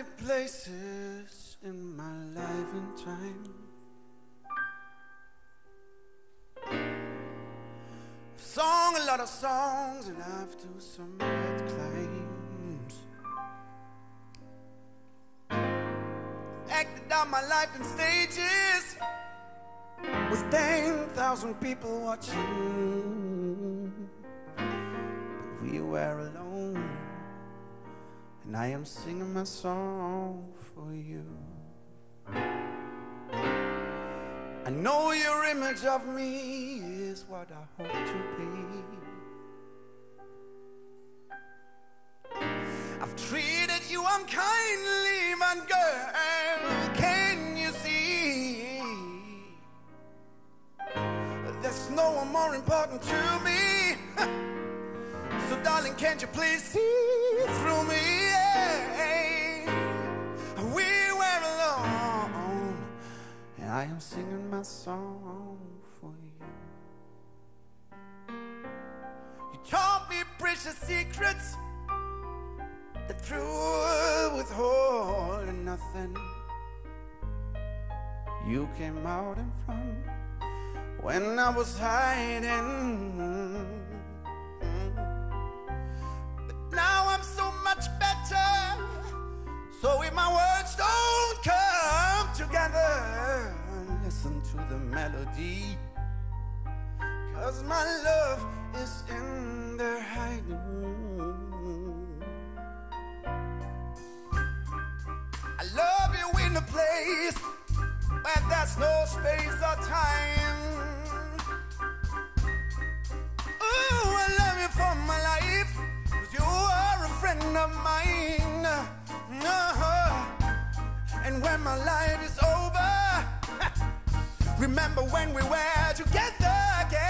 many places in my life and time. I've sung a lot of songs and I've done some red climbs. Acted out my life in stages with 10,000 people watching. But we were alone, and I am singing my song for you. I know your image of me is what I hope to be. I've treated you unkindly, man, girl. Can you see? There's no one more important to me. So, darling, can't you please see through me? We were alone, and I am singing my song for you. You taught me precious secrets that through withholding nothing. You came out in front when I was hiding. The melody. Cause my love is in there hiding. I love you in a place where there's no space or time. Ooh, I love you for my life, cause you are a friend of mine. Uh-huh. And when my life is over, remember when we were together, together,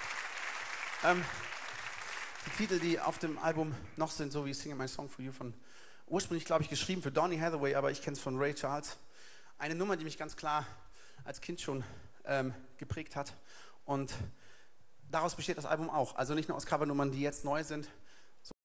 Ähm, die Titel, die auf dem Album noch sind, so wie Singing My Song for You von ursprünglich, glaube ich, geschrieben für Donny Hathaway, aber ich kenne es von Ray Charles. Eine Nummer, die mich ganz klar als Kind schon ähm, geprägt hat. Und daraus besteht das Album auch. Also nicht nur aus Covernummern, die jetzt neu sind,